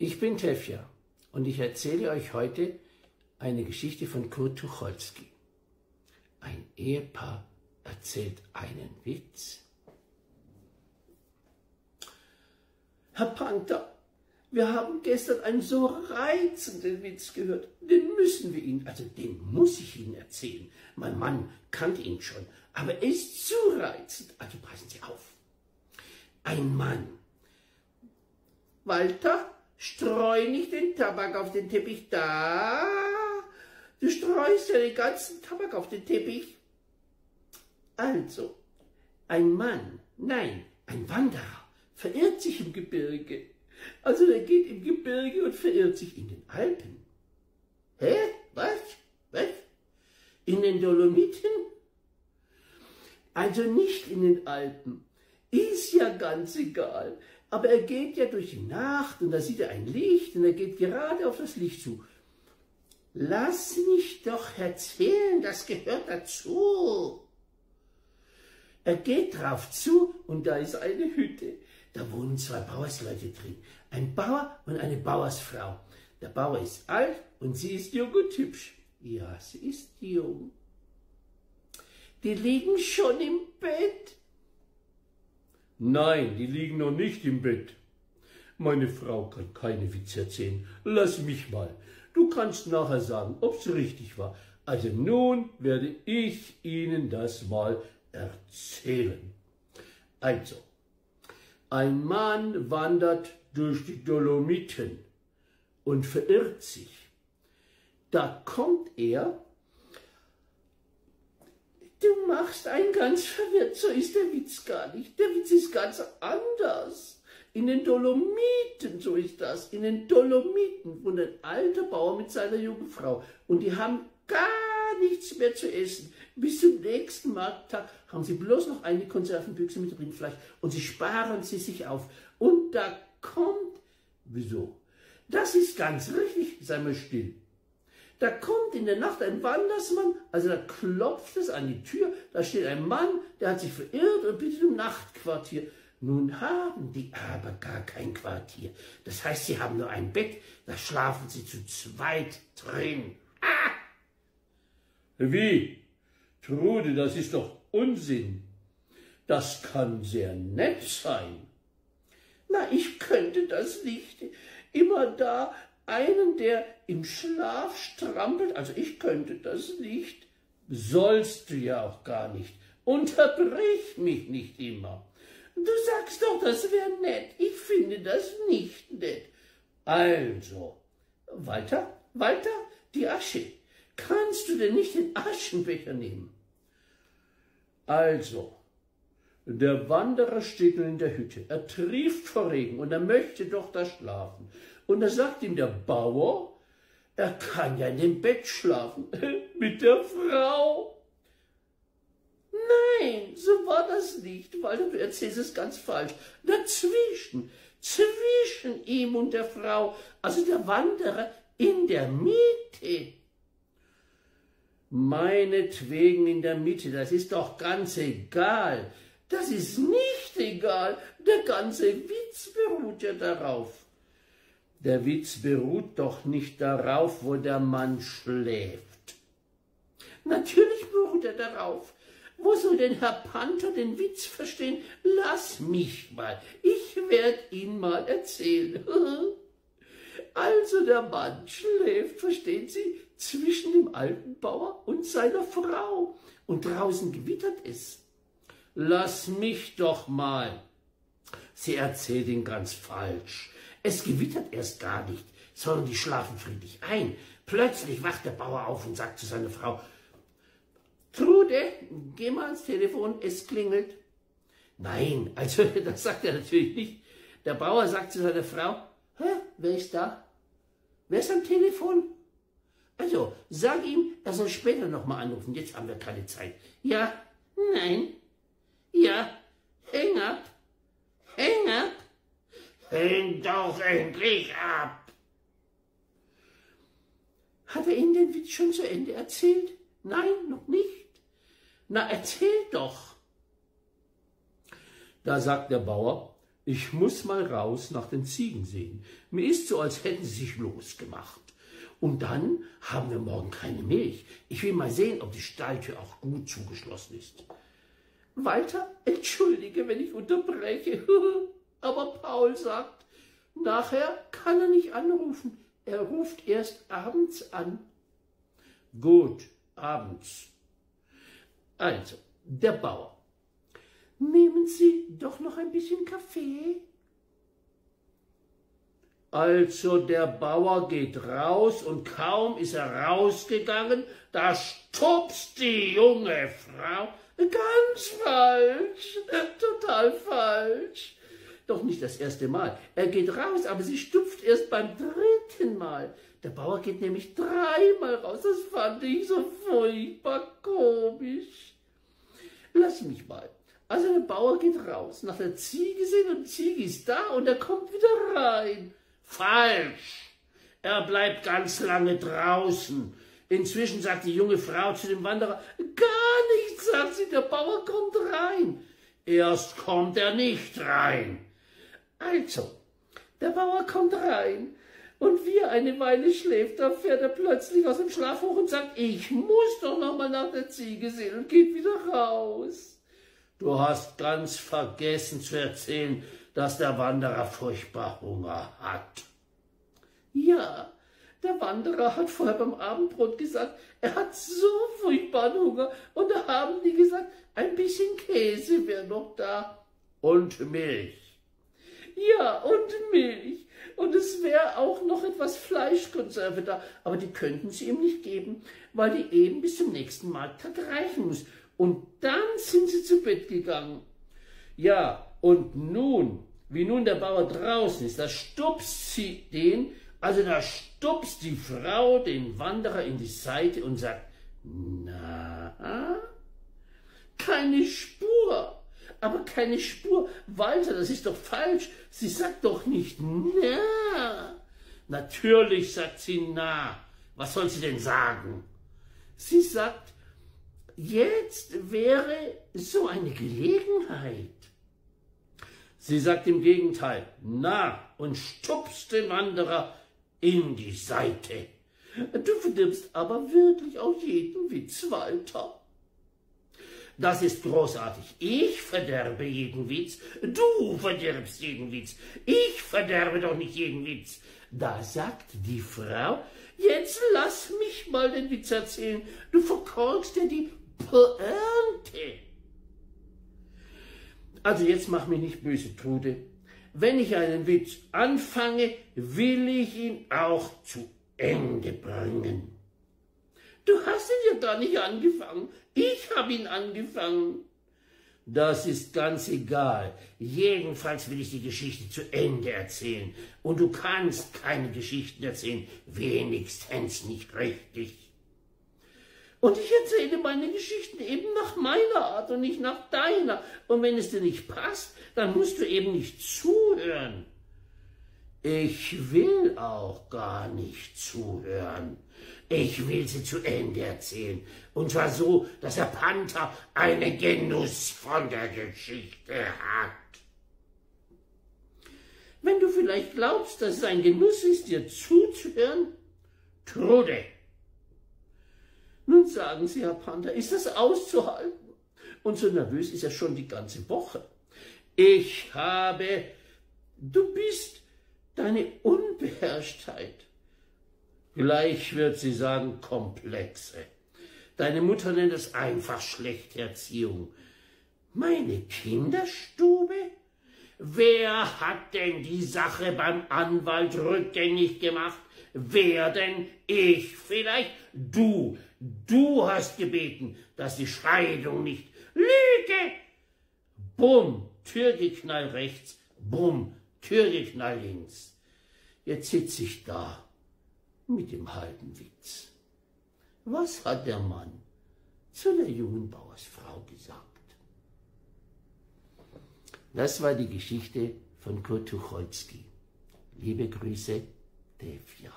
Ich bin Tefja und ich erzähle euch heute eine Geschichte von Kurt Tucholsky. Ein Ehepaar erzählt einen Witz. Herr Panther, wir haben gestern einen so reizenden Witz gehört. Den müssen wir Ihnen, also den muss ich Ihnen erzählen. Mein Mann kannte ihn schon, aber er ist zu reizend. Also passen Sie auf. Ein Mann. Walter, Streu nicht den Tabak auf den Teppich. Da. Du streust ja den ganzen Tabak auf den Teppich. Also, ein Mann, nein, ein Wanderer, verirrt sich im Gebirge. Also der geht im Gebirge und verirrt sich in den Alpen. Hä? Was? Was? In den Dolomiten? Also nicht in den Alpen. Ist ja ganz egal. Aber er geht ja durch die Nacht und da sieht er ein Licht und er geht gerade auf das Licht zu. Lass mich doch erzählen, das gehört dazu. Er geht drauf zu und da ist eine Hütte. Da wohnen zwei Bauersleute drin. Ein Bauer und eine Bauersfrau. Der Bauer ist alt und sie ist jung und hübsch. Ja, sie ist jung. Die liegen schon im Bett. Nein, die liegen noch nicht im Bett. Meine Frau kann keine Witze erzählen. Lass mich mal. Du kannst nachher sagen, ob's richtig war. Also nun werde ich Ihnen das mal erzählen. Also, ein Mann wandert durch die Dolomiten und verirrt sich. Da kommt er Du machst einen ganz verwirrt, so ist der Witz gar nicht. Der Witz ist ganz anders. In den Dolomiten, so ist das, in den Dolomiten wohnt ein alter Bauer mit seiner jungen Frau und die haben gar nichts mehr zu essen. Bis zum nächsten Markttag haben sie bloß noch eine Konservenbüchse mit Rindfleisch und sie sparen sie sich auf. Und da kommt, wieso? Das ist ganz richtig, sei mal still. Da kommt in der Nacht ein Wandersmann, also da klopft es an die Tür, da steht ein Mann, der hat sich verirrt und bittet um Nachtquartier. Nun haben die aber gar kein Quartier. Das heißt, sie haben nur ein Bett, da schlafen sie zu zweit drin. Ah! Wie? Trude, das ist doch Unsinn. Das kann sehr nett sein. Na, ich könnte das nicht. Immer da einen, der im Schlaf strampelt, also ich könnte das nicht, sollst du ja auch gar nicht. Unterbrich mich nicht immer. Du sagst doch, das wäre nett. Ich finde das nicht nett. Also, Walter, Walter, die Asche. Kannst du denn nicht den Aschenbecher nehmen? Also, der Wanderer steht nun in der Hütte. Er trieft vor Regen und er möchte doch da schlafen. Und da sagt ihm der Bauer, er kann ja in dem Bett schlafen mit der Frau. Nein, so war das nicht, weil du erzählst es ganz falsch. Dazwischen, zwischen ihm und der Frau, also der Wanderer in der Mitte. Meinetwegen in der Mitte, das ist doch ganz egal. Das ist nicht egal, der ganze Witz beruht ja darauf. Der Witz beruht doch nicht darauf, wo der Mann schläft. Natürlich beruht er darauf. Wo soll denn Herr Panther den Witz verstehen? Lass mich mal, ich werde ihn mal erzählen. Also der Mann schläft, verstehen Sie, zwischen dem alten Bauer und seiner Frau. Und draußen gewittert es. Lass mich doch mal. Sie erzählt ihn ganz falsch. Es gewittert erst gar nicht, sondern die schlafen friedlich ein. Plötzlich wacht der Bauer auf und sagt zu seiner Frau, Trude, geh mal ans Telefon, es klingelt. Nein, also das sagt er natürlich nicht. Der Bauer sagt zu seiner Frau, Hä, wer ist da? Wer ist am Telefon? Also, sag ihm, er soll später nochmal anrufen, jetzt haben wir keine Zeit. Ja, nein, ja, häng ab, häng ab. Häng doch endlich ab! Hat er Ihnen den Witz schon zu Ende erzählt? Nein, noch nicht. Na, erzähl doch. Da sagt der Bauer, ich muss mal raus nach den Ziegen sehen. Mir ist so, als hätten sie sich losgemacht. Und dann haben wir morgen keine Milch. Ich will mal sehen, ob die Stalltür auch gut zugeschlossen ist. Walter, entschuldige, wenn ich unterbreche. Aber Paul sagt, nachher kann er nicht anrufen. Er ruft erst abends an. Gut, abends. Also, der Bauer. Nehmen Sie doch noch ein bisschen Kaffee? Also der Bauer geht raus und kaum ist er rausgegangen, da stupst die junge Frau ganz falsch, total falsch. Doch nicht das erste Mal. Er geht raus, aber sie stupft erst beim dritten Mal. Der Bauer geht nämlich dreimal raus. Das fand ich so furchtbar komisch. Lass mich mal. Also der Bauer geht raus, nach der Ziege sehen und die Ziege ist da und er kommt wieder rein. Falsch. Er bleibt ganz lange draußen. Inzwischen sagt die junge Frau zu dem Wanderer, nichts, sagt sie, der Bauer kommt rein. Erst kommt er nicht rein. Also, der Bauer kommt rein und wie er eine Weile schläft, da fährt er plötzlich aus dem Schlaf hoch und sagt, ich muss doch noch mal nach der Ziege sehen und geht wieder raus. Du hast ganz vergessen zu erzählen, dass der Wanderer furchtbar Hunger hat. Ja, der Wanderer hat vorher beim Abendbrot gesagt, er hat so furchtbaren Hunger. Und da haben die gesagt, ein bisschen Käse wäre noch da. Und Milch. Ja, und Milch. Und es wäre auch noch etwas Fleischkonserve da, aber die könnten sie ihm nicht geben, weil die eben bis zum nächsten Markttag reichen muss. Und dann sind sie zu Bett gegangen. Ja, und nun wie nun der Bauer draußen ist, da stupst sie den, also da stupst die Frau den Wanderer in die Seite und sagt, na, keine Spur, aber keine Spur. Walter, das ist doch falsch. Sie sagt doch nicht na. Natürlich sagt sie na. Was soll sie denn sagen? Sie sagt, jetzt wäre so eine Gelegenheit. Sie sagt im Gegenteil, na, und stupst den Wanderer in die Seite. Du verdirbst aber wirklich auch jeden Witz, Walter. Das ist großartig. Ich verderbe jeden Witz. Du verdirbst jeden Witz. Ich verderbe doch nicht jeden Witz. Da sagt die Frau, jetzt lass mich mal den Witz erzählen. Du verkorkst ja die Pointe. Also jetzt mach mich nicht böse, Trude. Wenn ich einen Witz anfange, will ich ihn auch zu Ende bringen. Du hast ihn ja gar nicht angefangen. Ich habe ihn angefangen. Das ist ganz egal. Jedenfalls will ich die Geschichte zu Ende erzählen. Und du kannst keine Geschichten erzählen, wenigstens nicht richtig. Und ich erzähle meine Geschichten eben nach meiner Art und nicht nach deiner. Und wenn es dir nicht passt, dann musst du eben nicht zuhören. Ich will auch gar nicht zuhören. Ich will sie zu Ende erzählen. Und zwar so, dass der Panther einen Genuss von der Geschichte hat. Wenn du vielleicht glaubst, dass es ein Genuss ist, dir zuzuhören, Trude, nun sagen Sie, Herr Panther, ist das auszuhalten? Und so nervös ist er schon die ganze Woche. Ich habe, du bist deine Unbeherrschtheit. Gleich wird sie sagen, Komplexe. Deine Mutter nennt es einfach schlechte Erziehung. Meine Kinderstube? Wer hat denn die Sache beim Anwalt rückgängig gemacht? Wer denn? Ich vielleicht? Du. Du hast gebeten, dass die Scheidung nicht. Lüge! Bumm, Türgeknall rechts, bumm, Türgeknall links. Jetzt sitze ich da mit dem halben Witz. Was hat der Mann zu der jungen Bauersfrau gesagt? Das war die Geschichte von Kurt Tucholsky. Liebe Grüße, Devja.